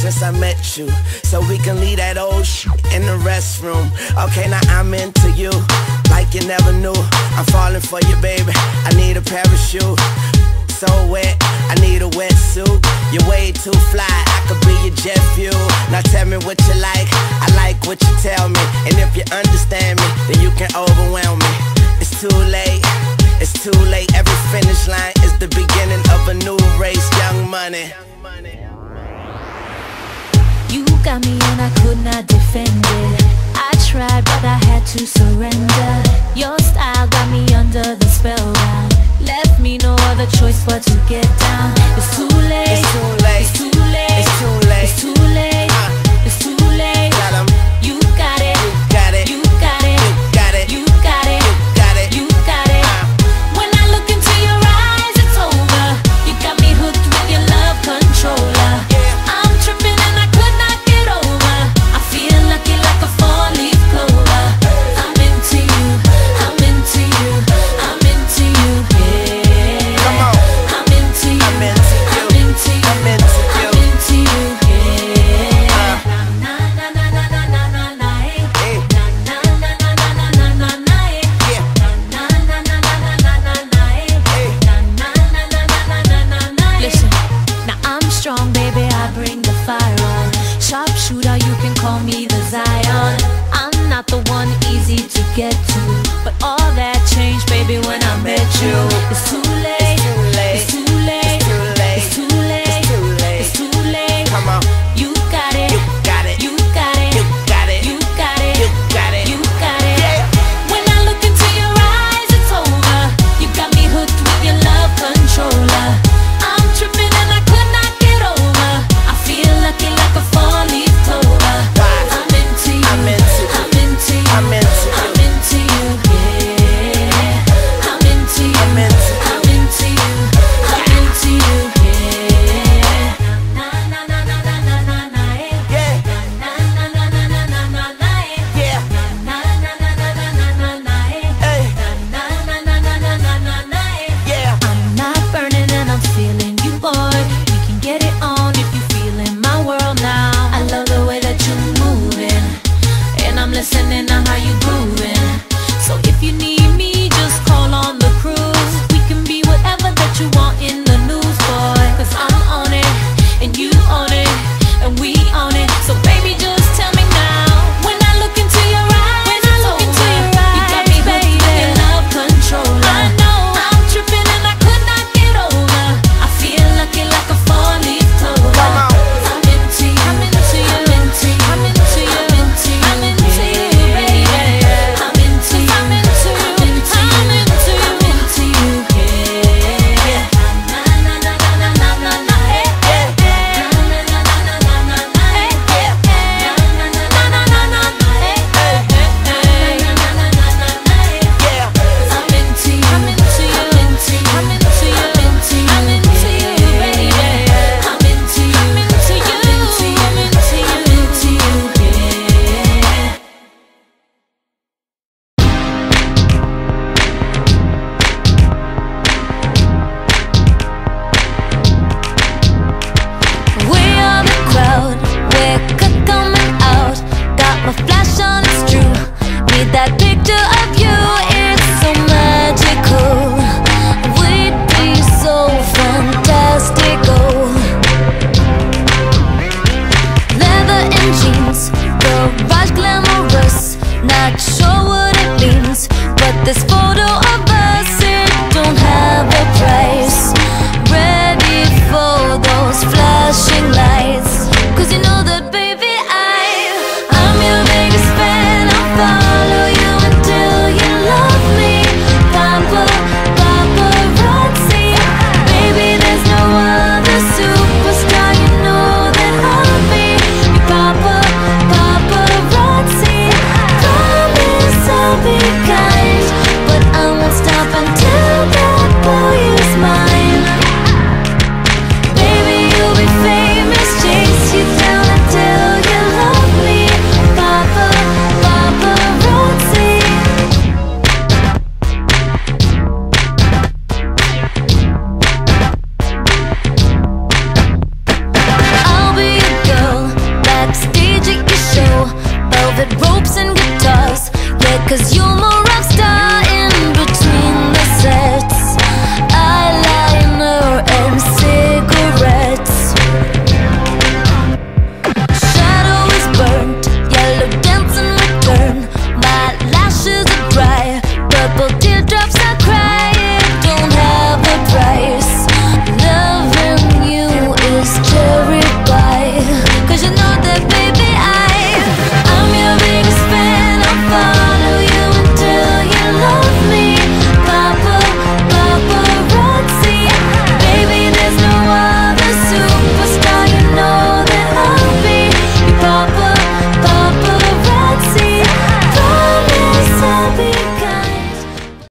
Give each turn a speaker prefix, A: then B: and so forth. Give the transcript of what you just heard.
A: since I met you. So we can leave that old shit in the restroom. Okay, now I'm into you, like you never knew. I'm falling for you, baby. I need a parachute. So wet, I need a wetsuit. You're way too fly, I could be your jet fuel. Now tell me what you like, I like what you tell me. And if you understand me, then you can overwhelm me. It's too late. It's too late, every finish line is the beginning of a new race, young money.
B: You got me and I could not defend it. I tried, but I had to surrender. Your style got me under the spellbound. No choice but to get down. It's too late.
A: It's too late.
B: be one